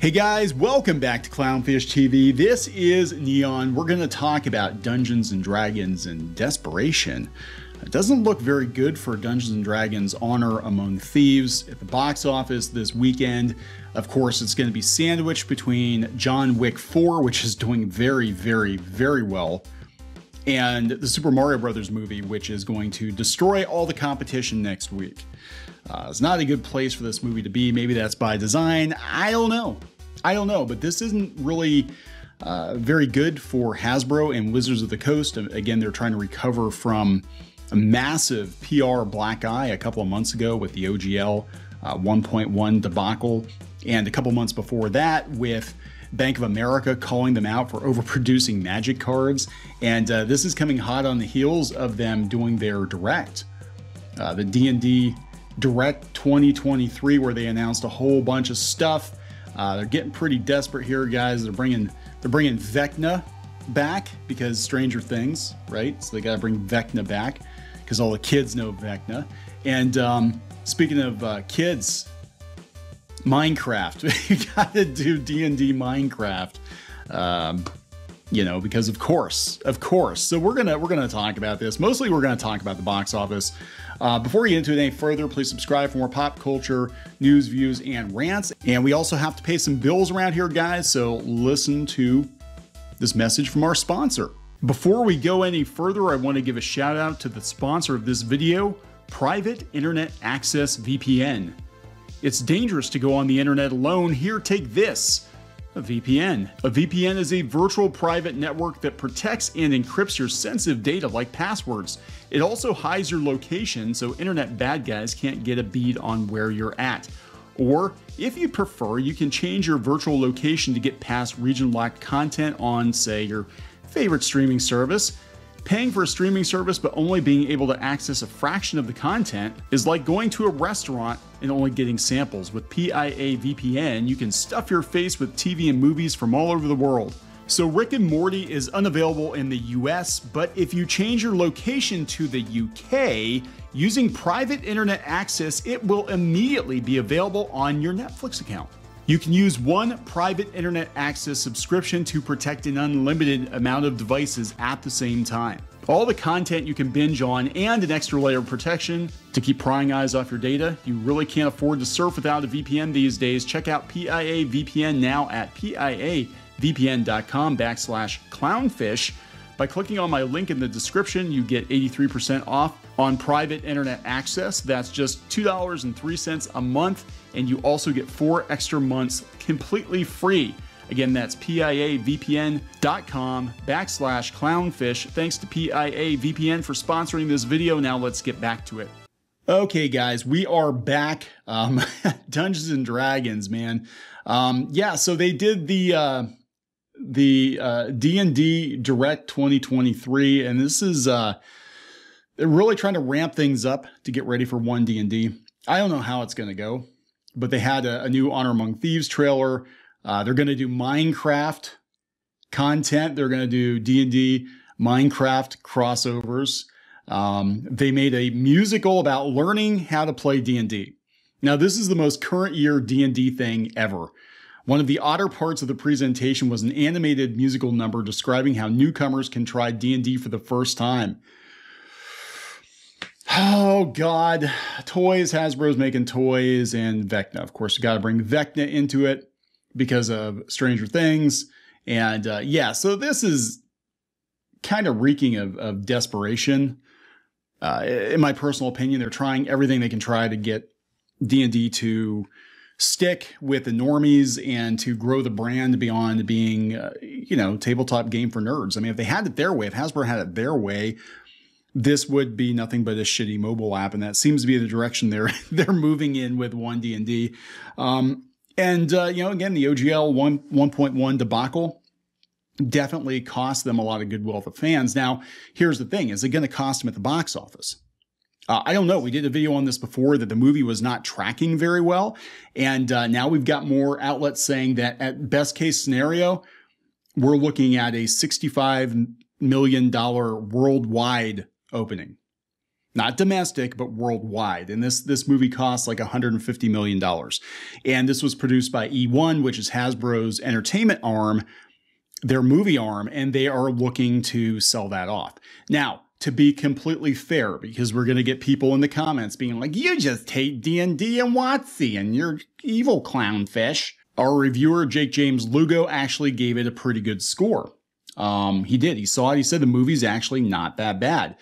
Hey guys, welcome back to Clownfish TV. This is Kneon. We're going to talk about Dungeons and Dragons and Desperation. It doesn't look very good for Dungeons and Dragons Honor Among Thieves at the box office this weekend. Of course, it's going to be sandwiched between John Wick 4, which is doing very, very, very well, and the Super Mario Brothers movie, which is going to destroy all the competition next week. Uh, it's not a good place for this movie to be. Maybe that's by design. I don't know. I don't know, but this isn't really uh, very good for Hasbro and Wizards of the Coast. Again, they're trying to recover from a massive PR black eye a couple of months ago with the OGL uh, 1.1 debacle, and a couple months before that with Bank of America calling them out for overproducing magic cards. And uh, this is coming hot on the heels of them doing their direct. Uh, the D&D Direct 2023 where they announced a whole bunch of stuff. Uh, they're getting pretty desperate here, guys. They're bringing they're bringing Vecna back because Stranger Things, right? So they got to bring Vecna back because all the kids know Vecna. And um, speaking of uh, kids, Minecraft. you got to do D and D Minecraft. Um, you know, because of course, of course. So we're gonna we're gonna talk about this. Mostly, we're gonna talk about the box office. Uh, before we get into it any further, please subscribe for more pop culture news, views, and rants. And we also have to pay some bills around here, guys. So listen to this message from our sponsor. Before we go any further, I want to give a shout out to the sponsor of this video, Private Internet Access VPN. It's dangerous to go on the internet alone. Here, take this. A VPN. A VPN is a virtual private network that protects and encrypts your sensitive data like passwords. It also hides your location so internet bad guys can't get a bead on where you're at. Or, if you prefer, you can change your virtual location to get past region locked content on, say, your favorite streaming service. Paying for a streaming service but only being able to access a fraction of the content is like going to a restaurant and only getting samples. With PIA VPN, you can stuff your face with TV and movies from all over the world. So Rick and Morty is unavailable in the US, but if you change your location to the UK using private internet access, it will immediately be available on your Netflix account. You can use one private internet access subscription to protect an unlimited amount of devices at the same time. All the content you can binge on and an extra layer of protection to keep prying eyes off your data. You really can't afford to surf without a VPN these days. Check out PIA VPN now at piavpn.com backslash clownfish. By clicking on my link in the description, you get 83% off on private internet access. That's just $2.03 a month and you also get four extra months completely free. Again, that's piavpn.com backslash clownfish. Thanks to PIAVPN for sponsoring this video. Now let's get back to it. Okay, guys, we are back. Um, Dungeons and Dragons, man. Um, yeah, so they did the uh, the uh, D&D Direct 2023, and this is uh, they're really trying to ramp things up to get ready for one D&D. I don't know how it's going to go but they had a, a new Honor Among Thieves trailer. Uh, they're going to do Minecraft content. They're going to do D and D Minecraft crossovers. Um, they made a musical about learning how to play D and D. Now, this is the most current year D and D thing ever. One of the odder parts of the presentation was an animated musical number describing how newcomers can try D&D for the first time. Oh God, toys. Hasbro's making toys, and Vecna. Of course, you got to bring Vecna into it because of Stranger Things, and uh, yeah. So this is kind of reeking of, of desperation. Uh, in my personal opinion, they're trying everything they can try to get D and D to stick with the normies and to grow the brand beyond being, uh, you know, tabletop game for nerds. I mean, if they had it their way, if Hasbro had it their way, this would be nothing but a shitty mobile app, and that seems to be the direction they're they're moving in with one D and D. Um, and uh, you know, again, the OGL one one point one debacle definitely cost them a lot of goodwill for fans. Now, here's the thing: is it going to cost them at the box office? Uh, I don't know. We did a video on this before that the movie was not tracking very well, and uh, now we've got more outlets saying that at best case scenario, we're looking at a sixty-five million dollar worldwide opening. not domestic, but worldwide. And this this movie costs like 150 million dollars. And this was produced by eOne, which is Hasbro's entertainment arm, their movie arm, and they are looking to sell that off. Now, to be completely fair, because we're going to get people in the comments being like, "You just hate D and D and you're evil clownfish." Our reviewer Jake James Lugo actually gave it a pretty good score. Um, he did. He saw it. He said the movie's actually not that bad.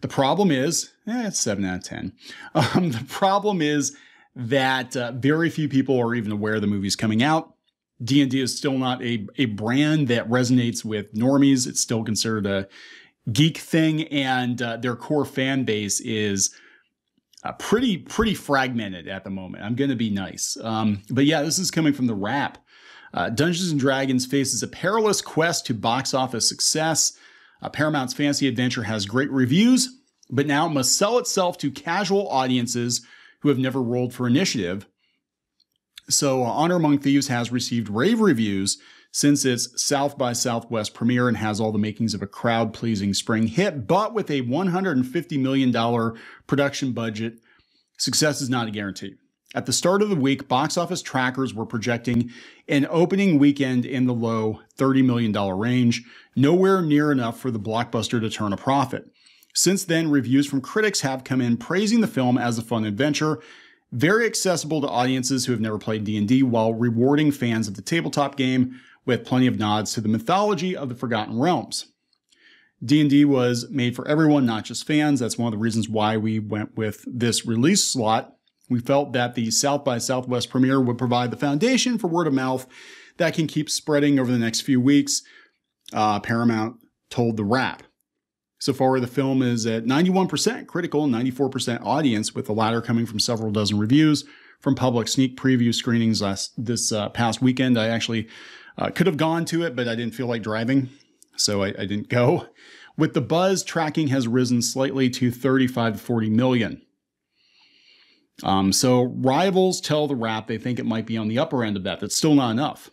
The problem is, eh, it's seven out of ten. Um, the problem is that uh, very few people are even aware the movie's coming out. D&D is still not a, a brand that resonates with normies. It's still considered a geek thing, and uh, their core fan base is uh, pretty pretty fragmented at the moment. I'm going to be nice, um, but yeah, this is coming from the Wrap. Uh, Dungeons and Dragons faces a perilous quest to box office success. Uh, Paramount's fantasy adventure has great reviews, but now must sell itself to casual audiences who have never rolled for initiative. So, uh, Honor Among Thieves has received rave reviews since its South by Southwest premiere and has all the makings of a crowd pleasing spring hit, but with a $150 million production budget, success is not a guarantee. At the start of the week, box office trackers were projecting an opening weekend in the low $30 million range, nowhere near enough for the blockbuster to turn a profit. Since then, reviews from critics have come in praising the film as a fun adventure, very accessible to audiences who have never played D&D while rewarding fans of the tabletop game with plenty of nods to the mythology of the Forgotten Realms. D&D was made for everyone, not just fans. That's one of the reasons why we went with this release slot. We felt that the South by Southwest premiere would provide the foundation for word of mouth that can keep spreading over the next few weeks. Uh, Paramount told the Wrap. So far, the film is at 91% critical, 94% audience, with the latter coming from several dozen reviews from public sneak preview screenings last this uh, past weekend. I actually uh, could have gone to it, but I didn't feel like driving, so I, I didn't go. With the buzz, tracking has risen slightly to 35 to 40 million. Um, so rivals tell the Wrap they think it might be on the upper end of that. That's still not enough.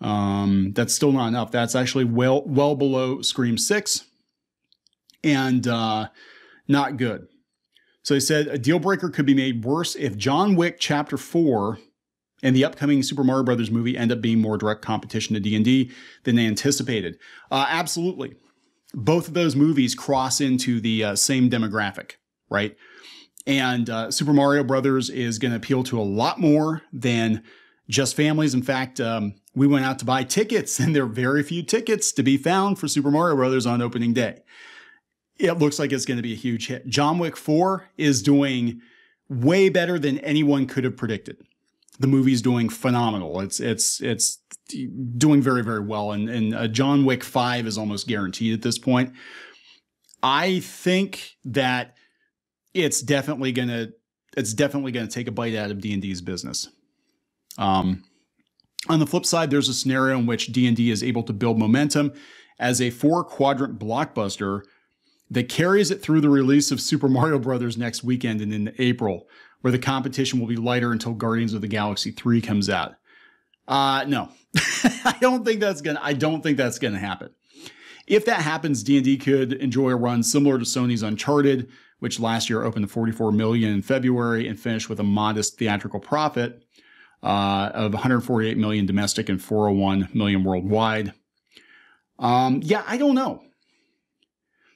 Um, that's still not enough. That's actually well well below Scream Six, and uh, not good. So they said a deal breaker could be made worse if John Wick Chapter Four and the upcoming Super Mario Brothers movie end up being more direct competition to D&D than they anticipated. Uh, absolutely. Both of those movies cross into the uh, same demographic, right? And uh, Super Mario Brothers is going to appeal to a lot more than just families. In fact, um, we went out to buy tickets, and there are very few tickets to be found for Super Mario Brothers on opening day. It looks like it's going to be a huge hit. John Wick 4 is doing way better than anyone could have predicted the movie's doing phenomenal. It's it's it's doing very very well, and and uh, John Wick Five is almost guaranteed at this point. I think that it's definitely gonna it's definitely gonna take a bite out of D and D's business. Um, on the flip side, there's a scenario in which D and D is able to build momentum as a four quadrant blockbuster that carries it through the release of Super Mario Brothers next weekend and in April where the competition will be lighter until Guardians of the Galaxy 3 comes out. Uh, no, I don't think that's gonna. I don't think that's gonna happen. If that happens, D&D could enjoy a run similar to Sony's Uncharted, which last year opened to 44 million in February and finished with a modest theatrical profit uh, of 148 million domestic and 401 million worldwide. Um, yeah, I don't know.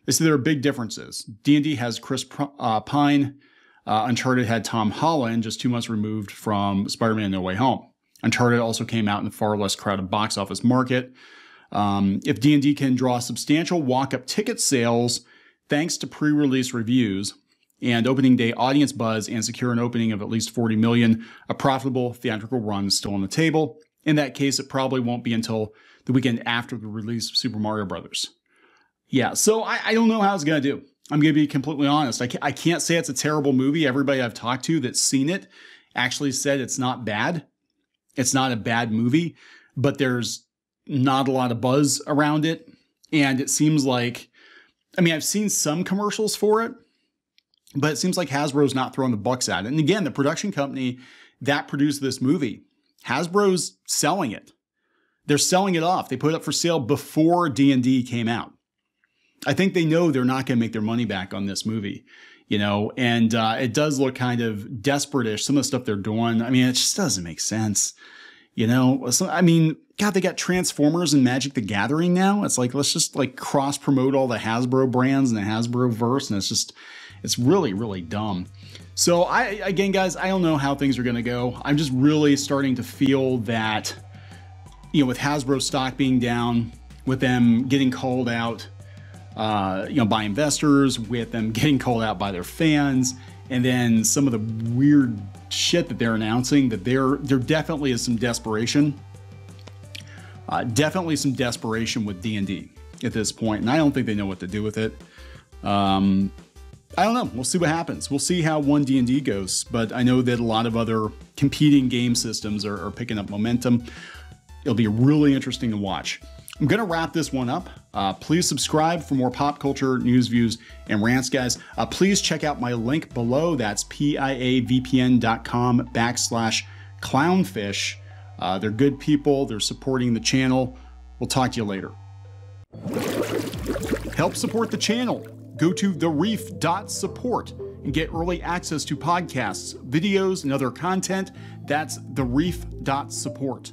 They say there are big differences. D&D has Chris uh, Pine uh, Uncharted had Tom Holland just two months removed from Spider Man No Way Home. Uncharted also came out in the far less crowded box office market. Um, if D&D can draw substantial walk-up ticket sales thanks to pre-release reviews and opening day audience buzz and secure an opening of at least 40 million, a profitable theatrical run is still on the table. In that case, it probably won't be until the weekend after the release of Super Mario Brothers. Yeah, so I, I don't know how it's going to do. I'm going to be completely honest. I I can't say it's a terrible movie. Everybody I've talked to that's seen it actually said it's not bad. It's not a bad movie, but there's not a lot of buzz around it. And it seems like, I mean, I've seen some commercials for it, but it seems like Hasbro's not throwing the bucks at it. And again, the production company that produced this movie, Hasbro's selling it. They're selling it off. They put it up for sale before D&D came out. I think they know they're not going to make their money back on this movie, you know, and uh, it does look kind of desperate-ish. Some of the stuff they're doing, I mean, it just doesn't make sense, you know. So, I mean, God, they got Transformers and Magic the Gathering now. It's like let's just like cross promote all the Hasbro brands and the Hasbro verse, and it's just it's really really dumb. So I again, guys, I don't know how things are going to go. I'm just really starting to feel that, you know, with Hasbro stock being down, with them getting called out, uh, you know, by investors, with them getting called out by their fans, and then some of the weird shit that they're announcing, that there there definitely is some desperation. Uh, definitely some desperation with D&D at this point, and I don't think they know what to do with it. Um, I don't know. We'll see what happens. We'll see how one D&D goes, but I know that a lot of other competing game systems are, are picking up momentum. It'll be really interesting to watch. I'm going to wrap this one up. Uh, please subscribe for more pop culture news, views, and rants, guys. Uh, please check out my link below. That's piavpn.com backslash clownfish. Uh, they're good people. They're supporting the channel. We'll talk to you later. Help support the channel Go to thereef.support and get early access to podcasts, videos, and other content. That's thereef.support.